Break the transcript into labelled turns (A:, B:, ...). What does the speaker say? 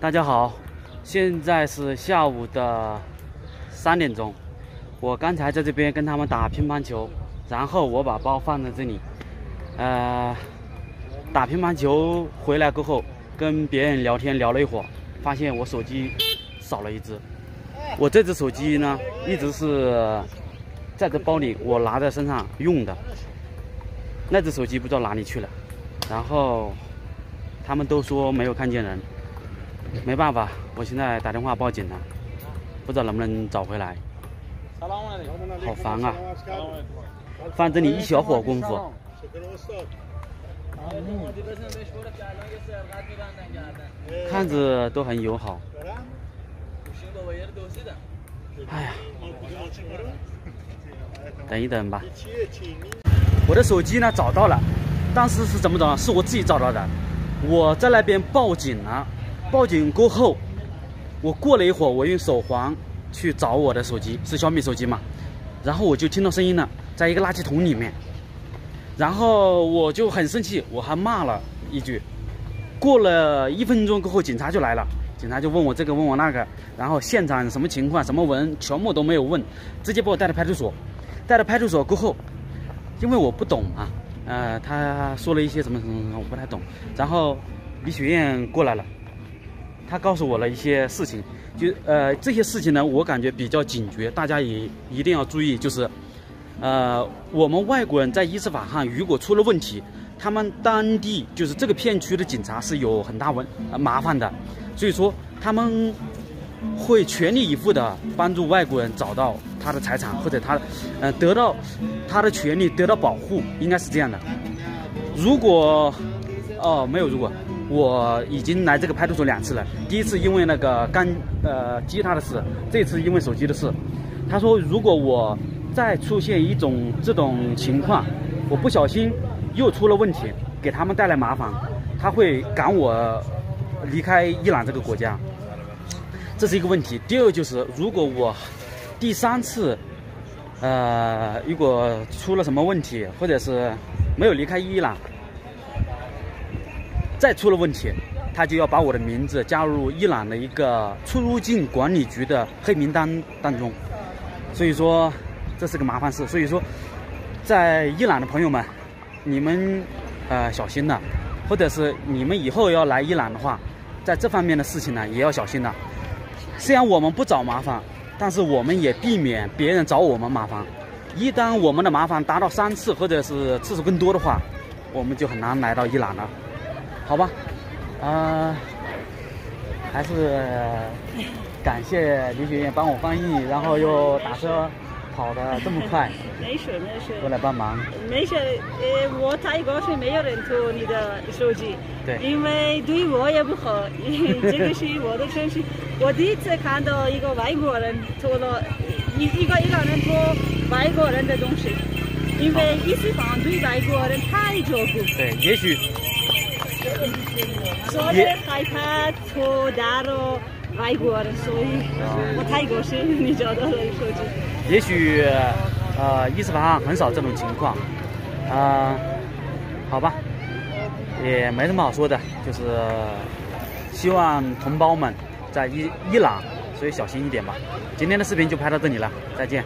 A: 大家好，现在是下午的三点钟。我刚才在这边跟他们打乒乓球，然后我把包放在这里。呃，打乒乓球回来过后，跟别人聊天聊了一会儿，发现我手机少了一只。我这只手机呢，一直是在这包里，我拿在身上用的。那只手机不知道哪里去了，然后他们都说没有看见人，没办法，我现在打电话报警了，不知道能不能找回来。好烦啊！放这里一小会儿功夫，看着都很友好。哎呀，等一等吧。我的手机呢找到了，当时是怎么找？是我自己找到的。我在那边报警了，报警过后，我过了一会儿，我用手环去找我的手机，是小米手机嘛。然后我就听到声音了，在一个垃圾桶里面。然后我就很生气，我还骂了一句。过了一分钟过后，警察就来了，警察就问我这个问我那个，然后现场什么情况，什么文全部都没有问，直接把我带到派出所。带到派出所过后。因为我不懂啊，呃，他说了一些什么什么什么，我不太懂。然后李雪燕过来了，他告诉我了一些事情，就呃这些事情呢，我感觉比较警觉，大家也一定要注意，就是呃我们外国人在伊斯法罕如果出了问题，他们当地就是这个片区的警察是有很大问麻烦的，所以说他们。会全力以赴的帮助外国人找到他的财产，或者他，呃，得到他的权利得到保护，应该是这样的。如果，哦，没有如果，我已经来这个派出所两次了。第一次因为那个刚，呃，吉他的事，这次因为手机的事。他说，如果我再出现一种这种情况，我不小心又出了问题，给他们带来麻烦，他会赶我离开伊朗这个国家。这是一个问题。第二就是，如果我第三次，呃，如果出了什么问题，或者是没有离开伊朗，再出了问题，他就要把我的名字加入伊朗的一个出入境管理局的黑名单当中。所以说，这是个麻烦事。所以说，在伊朗的朋友们，你们呃小心了，或者是你们以后要来伊朗的话，在这方面的事情呢，也要小心了。虽然我们不找麻烦，但是我们也避免别人找我们麻烦。一旦我们的麻烦达到三次或者是次数更多的话，我们就很难来到伊朗了，好吧？啊，还是感谢李雪燕帮我翻译，然后又打车。跑的这么快，
B: 没事没事，
A: 过来帮忙。
B: 没事，呃，我泰国是没有人偷你的手机，
A: 对，
B: 因为对我也不好。这个是我的城市，我第一次看到一个外国人偷了一一个一个人偷外国人的东西，因为伊斯兰对外国人太照顾。
A: 对，也许。
B: 所以害怕偷大了。外国的，所以我泰国是你找到的手机。
A: 也许，呃，伊斯兰罕很少这种情况，啊，好吧，也没什么好说的，就是希望同胞们在伊伊朗，所以小心一点吧。今天的视频就拍到这里了，再见。